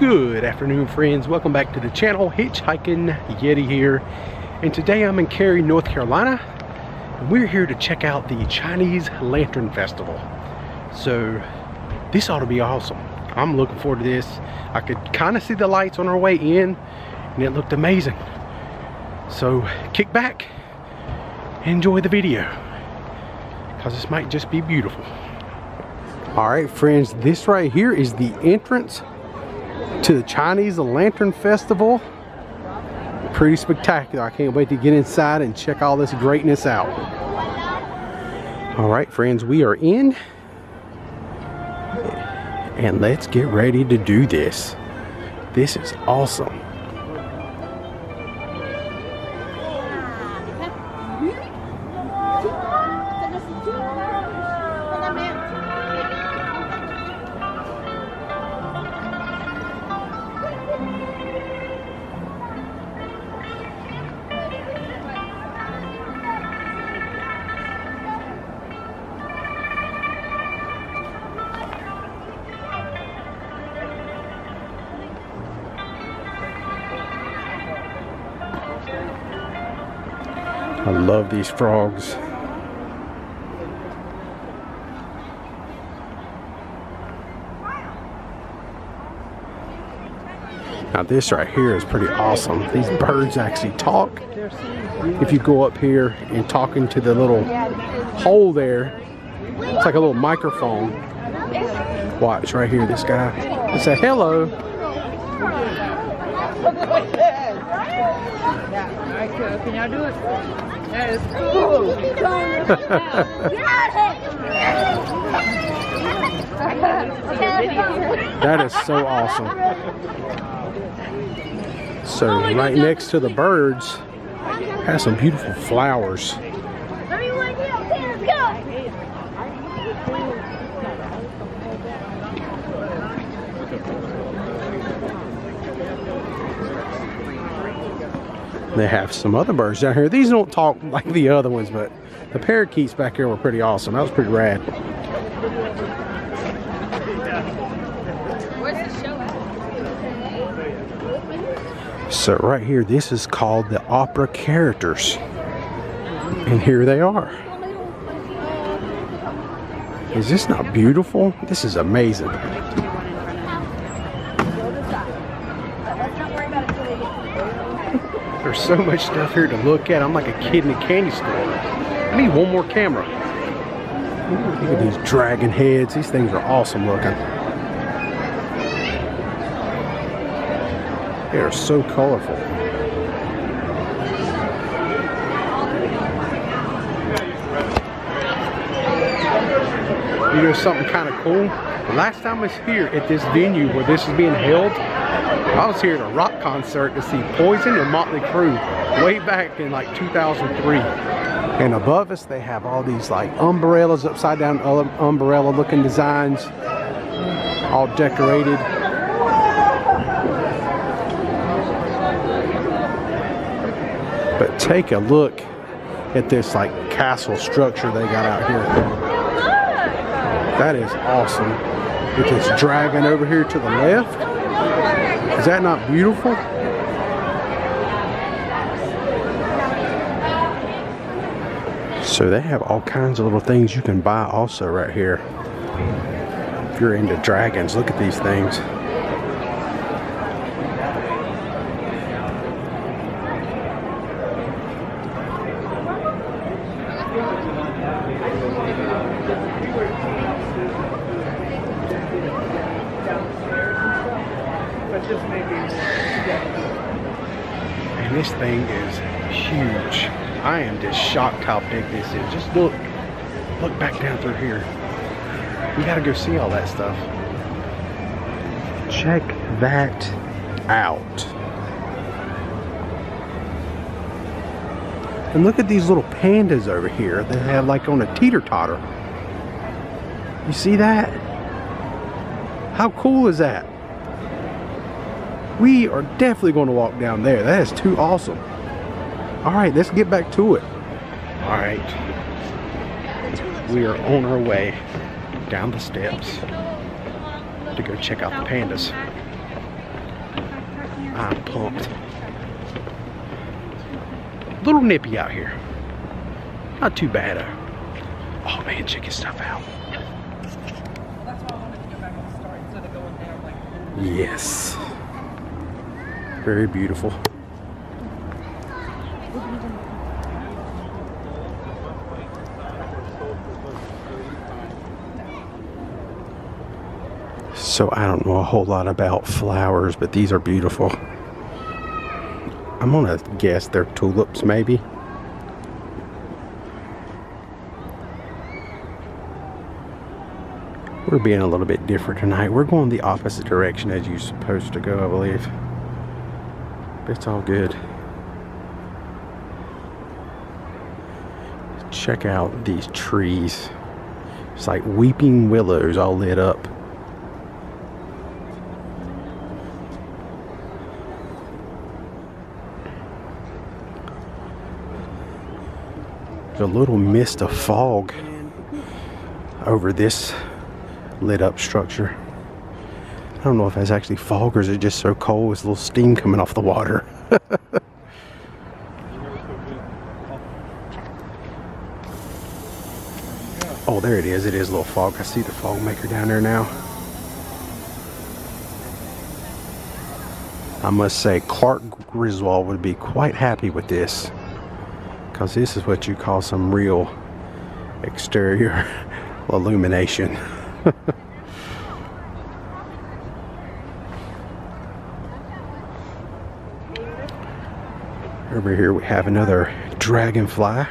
Good afternoon friends, welcome back to the channel, Hitchhiking Yeti here. And today I'm in Cary, North Carolina. And we're here to check out the Chinese Lantern Festival. So this ought to be awesome. I'm looking forward to this. I could kind of see the lights on our way in and it looked amazing. So kick back, enjoy the video because this might just be beautiful. All right friends, this right here is the entrance to the Chinese Lantern Festival. Pretty spectacular. I can't wait to get inside and check all this greatness out. All right, friends, we are in. And let's get ready to do this. This is awesome. I love these frogs. Now this right here is pretty awesome. These birds actually talk. If you go up here and talk into the little hole there, it's like a little microphone. Watch right here, this guy. It say hello. Can y'all do it? That is so awesome. So right next to the birds has some beautiful flowers. They have some other birds down here. These don't talk like the other ones, but the parakeets back here were pretty awesome. That was pretty rad. So right here, this is called the opera characters. And here they are. Is this not beautiful? This is amazing. There's so much stuff here to look at. I'm like a kid in a candy store. I need one more camera. Look at these dragon heads. These things are awesome looking. They are so colorful. You know something kind of cool? Last time I was here at this venue where this is being held, I was here at a rock concert to see Poison and Motley Crue way back in like 2003. And above us, they have all these like umbrellas, upside down um, umbrella looking designs, all decorated. But take a look at this like castle structure they got out here. That is awesome. With this dragon over here to the left. Is that not beautiful? So they have all kinds of little things you can buy also right here. If you're into dragons, look at these things. And this thing is huge. I am just shocked how big this is. Just look, look back down through here. We gotta go see all that stuff. Check that out. And look at these little pandas over here that have like on a teeter-totter. You see that? How cool is that? We are definitely going to walk down there. That is too awesome. All right, let's get back to it. All right. We are on our way down the steps to go check out the pandas. I'm pumped. Little nippy out here. Not too bad though. Oh man, check his stuff out. That's why I wanted to go back on the start instead of going there like. Yes. Very beautiful. So I don't know a whole lot about flowers, but these are beautiful. I'm gonna guess they're tulips maybe. We're being a little bit different tonight. We're going the opposite direction as you're supposed to go, I believe. But it's all good. Check out these trees. It's like weeping willows all lit up. A little mist of fog over this lit up structure. I don't know if that's actually fog or is it just so cold, it's a little steam coming off the water. oh, there it is. It is a little fog. I see the fog maker down there now. I must say, Clark Griswold would be quite happy with this. Because this is what you call some real exterior illumination. Over here we have another dragonfly.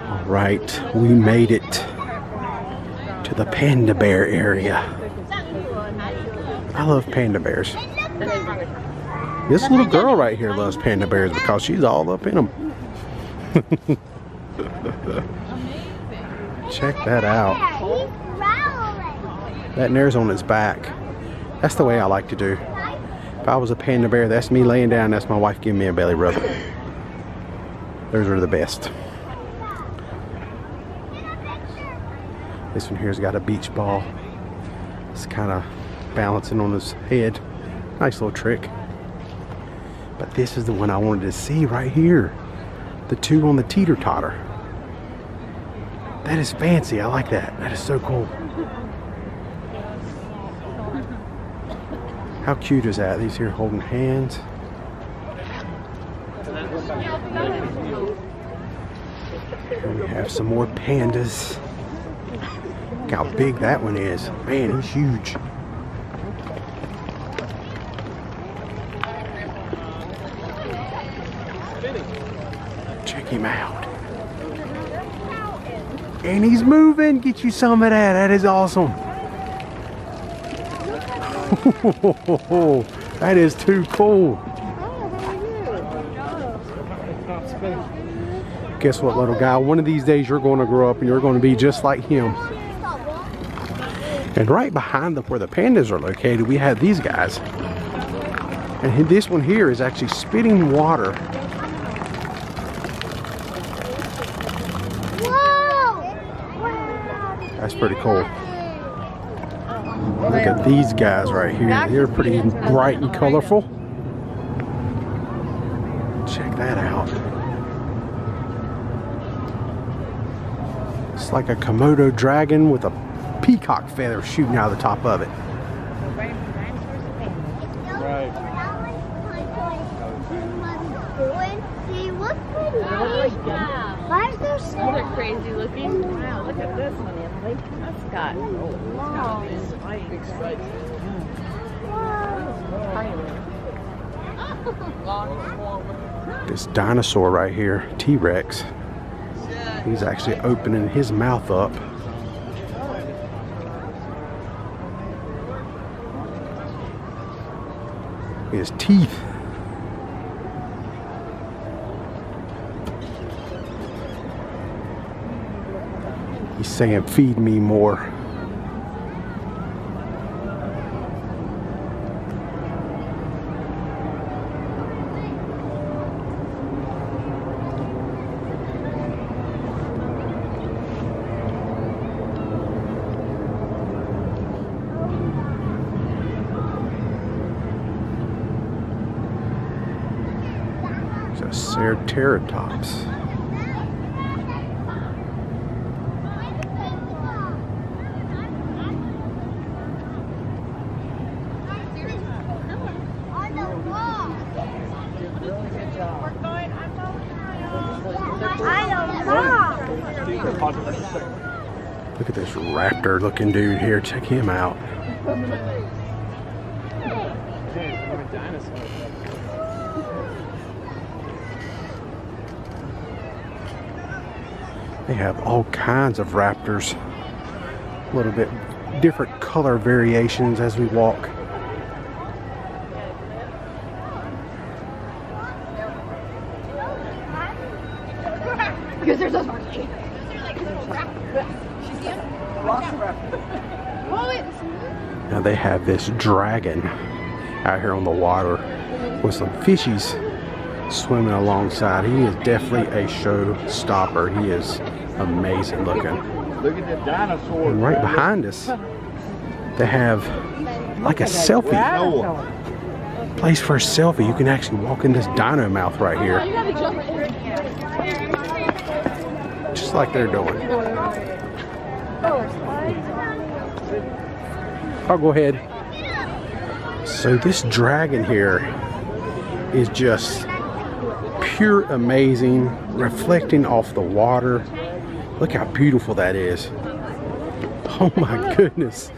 All right, we made it to the panda bear area. I love panda bears. This little girl right here loves panda bears because she's all up in them. Check that out. That nare's on its back. That's the way I like to do. If I was a panda bear, that's me laying down, that's my wife giving me a belly rub. Those are the best. This one here's got a beach ball. It's kind of balancing on his head. Nice little trick. But this is the one I wanted to see right here. The two on the teeter-totter. That is fancy. I like that. That is so cool. How cute is that? These here holding hands. And we have some more pandas. Look how big that one is. Man, he's huge. Check him out. And he's moving. Get you some of that. That is awesome. that is too cool. Guess what, little guy? One of these days you're going to grow up and you're going to be just like him. And right behind the, where the pandas are located, we have these guys. And this one here is actually spitting water. That's pretty cool. Look at these guys right here. They're pretty bright and colorful. Check that out. It's like a Komodo dragon with a peacock feather shooting out of the top of it. Why is there so They're crazy looking. Wow, look at this one, Stripes. This dinosaur right here, T-Rex, he's actually opening his mouth up. His teeth. saying feed me more. Just their territory. Look at this raptor looking dude here. Check him out. They have all kinds of raptors. A little bit different color variations as we walk. Because there's those a Now they have this dragon out here on the water with some fishies swimming alongside. He is definitely a showstopper. He is amazing looking. Look at the dinosaur. And right behind us, they have like a selfie place for a selfie. You can actually walk in this dino mouth right here, just like they're doing. I'll go ahead. So this dragon here is just pure amazing, reflecting off the water. Look how beautiful that is. Oh my goodness.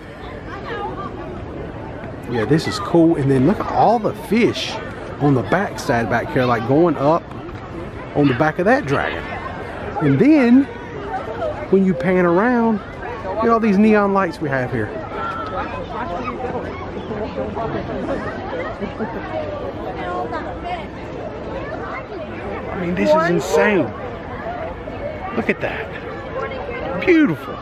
Yeah, this is cool. And then look at all the fish on the backside back here, like going up on the back of that dragon. And then when you pan around, look at all these neon lights we have here. I mean, this is insane. Look at that. Beautiful.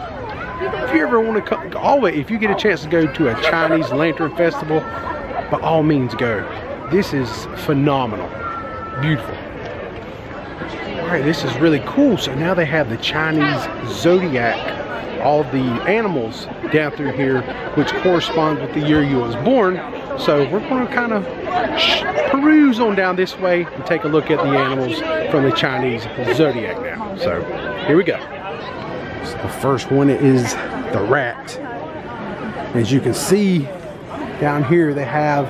If you ever want to come, always, if you get a chance to go to a Chinese Lantern Festival, by all means go. This is phenomenal. Beautiful. All right, this is really cool. So now they have the Chinese zodiac, all the animals down through here, which corresponds with the year you was born. So we're going to kind of peruse on down this way and take a look at the animals from the Chinese zodiac now. So here we go. So the first one is the rat. As you can see down here, they have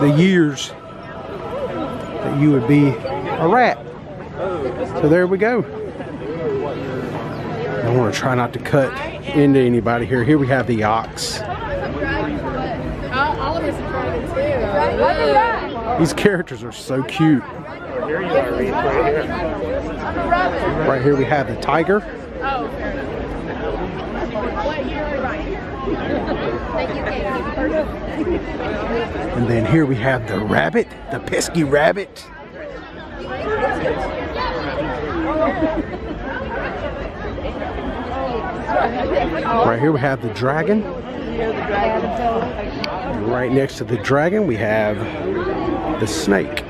the years that you would be a rat. So there we go. I want to try not to cut into anybody here. Here we have the ox. These characters are so cute. Right here we have the tiger. And then here we have the rabbit, the pesky rabbit. Right here we have the dragon. Right next to the dragon we have the snake.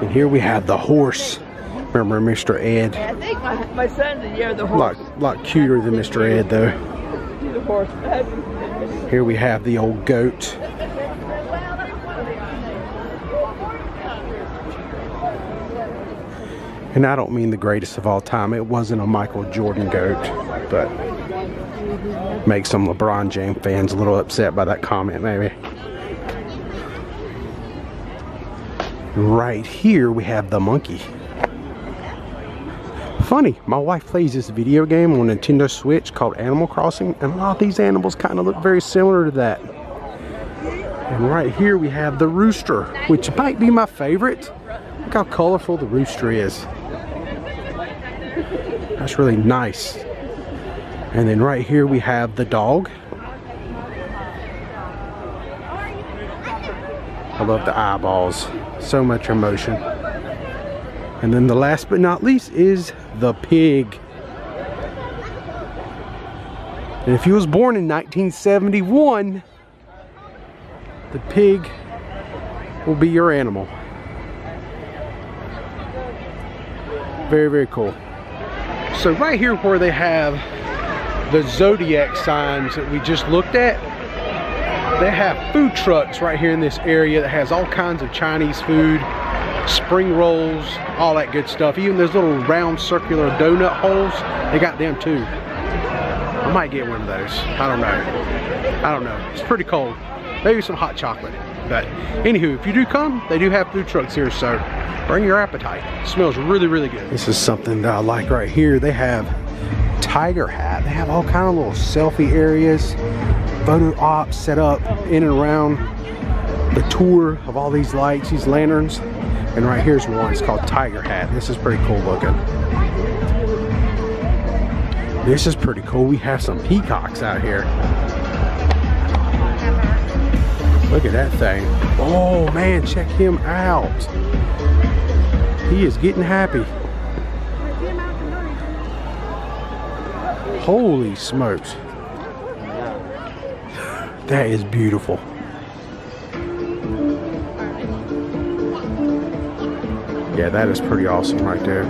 And here we have the horse. Remember Mr. Ed? I think my, my son's a year the A lot, lot cuter than Mr. Ed though. Here we have the old goat. And I don't mean the greatest of all time. It wasn't a Michael Jordan goat, but makes some LeBron James fans a little upset by that comment, maybe. Right here we have the monkey. Funny, my wife plays this video game on Nintendo Switch called Animal Crossing, and a lot of these animals kind of look very similar to that. And right here we have the rooster, which might be my favorite. Look how colorful the rooster is. That's really nice. And then right here we have the dog. I love the eyeballs. So much emotion. And then the last but not least is the pig. And if he was born in 1971, the pig will be your animal. Very, very cool. So right here where they have the zodiac signs that we just looked at, they have food trucks right here in this area that has all kinds of Chinese food. spring rolls, all that good stuff. Even those little round circular donut holes, they got them too. I might get one of those. I don't know. I don't know. It's pretty cold. Maybe some hot chocolate. But anywho, if you do come, they do have food trucks here, so bring your appetite. It smells really, really good. This is something that I like right here. They have Tiger Hat. They have all kind of little selfie areas, photo ops set up in and around the tour of all these lights, these lanterns. And right here's one, it's called Tiger Hat. This is pretty cool looking. This is pretty cool. We have some peacocks out here. Look at that thing. Oh man, check him out. He is getting happy. Holy smokes. That is beautiful. Yeah, that is pretty awesome right there.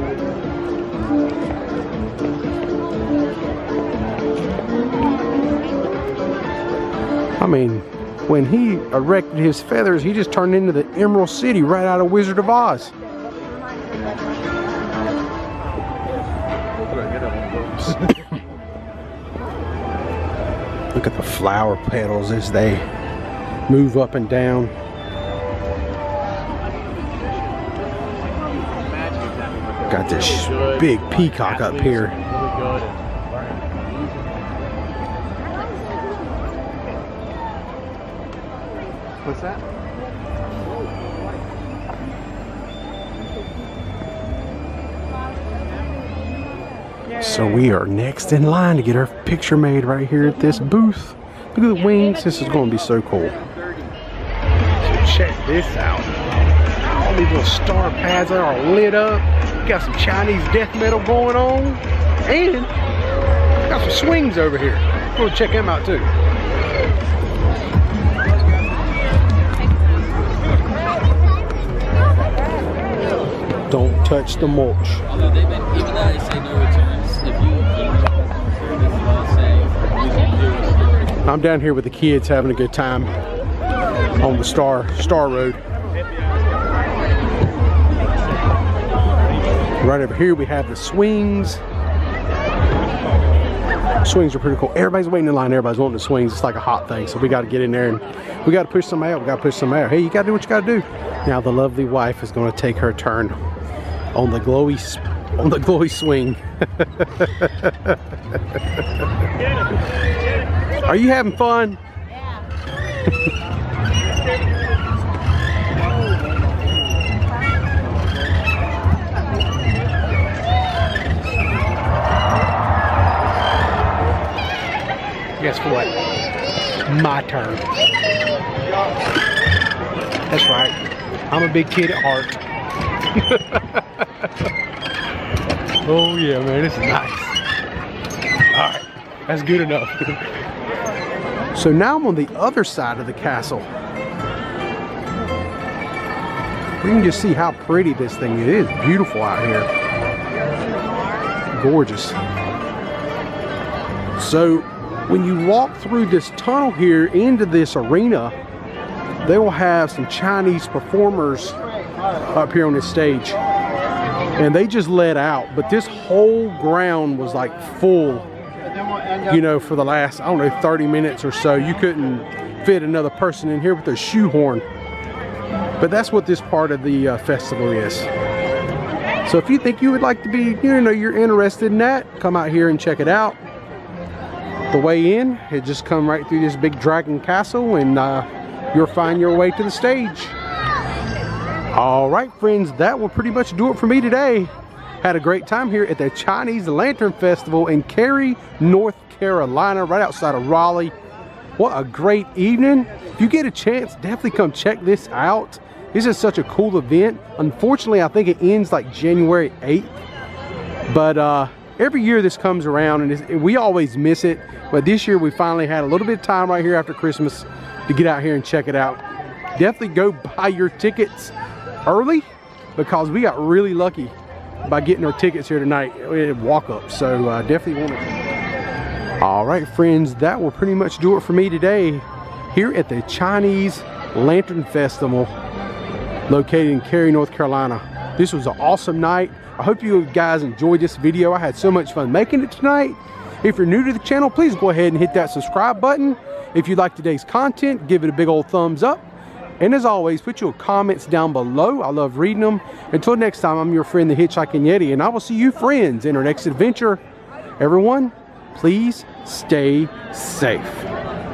I mean, when he erected his feathers, he just turned into the Emerald City right out of Wizard of Oz. Look at the flower petals as they move up and down. Got this big peacock up here. What's that? So we are next in line to get our picture made right here at this booth. Look at the wings. This is going to be so cool. So check this out. All these little star pads are lit up. Got some Chinese death metal going on. And got some swings over here. We'll check them out too. Don't touch the mulch. Although they've been, even though they say no returns, if you keep service law saying you can do a story. I'm down here with the kids having a good time on the Star Star Road. Right over here we have the swings. Swings are pretty cool. Everybody's waiting in line. Everybody's wanting the swings. It's like a hot thing. So we got to get in there and we got to push some out. We got to push some out. Hey, you got to do what you got to do. Now the lovely wife is going to take her turn on the glowy on the glowy swing. Are you having fun? Guess what? My turn. That's right. I'm a big kid at heart. oh yeah, man, this is nice. All right, that's good enough. so now I'm on the other side of the castle. We can just see how pretty this thing is. It is beautiful out here. Gorgeous. So when you walk through this tunnel here into this arena, they will have some Chinese performers up here on this stage. And they just let out, but this whole ground was like full, you know, for the last, I don't know, 30 minutes or so. You couldn't fit another person in here with a shoehorn. But that's what this part of the uh, festival is. So if you think you would like to be, you know, you're interested in that, come out here and check it out. The way in, it just come right through this big dragon castle and uh, you'll find your way to the stage. All right, friends, that will pretty much do it for me today. Had a great time here at the Chinese Lantern Festival in Cary, North Carolina, right outside of Raleigh. What a great evening. If you get a chance, definitely come check this out. This is such a cool event. Unfortunately, I think it ends like January 8th. But uh, every year this comes around and we always miss it. But this year we finally had a little bit of time right here after Christmas to get out here and check it out. Definitely go buy your tickets early because we got really lucky by getting our tickets here tonight. Walk up, so uh, definitely want to. All right, friends, that will pretty much do it for me today here at the Chinese Lantern Festival located in Cary, North Carolina. This was an awesome night. I hope you guys enjoyed this video. I had so much fun making it tonight. If you're new to the channel, please go ahead and hit that subscribe button. If you like today's content, give it a big old thumbs up. And as always, put your comments down below. I love reading them. Until next time, I'm your friend, the Hitchhiking Yeti, and I will see you friends in our next adventure. Everyone, please stay safe.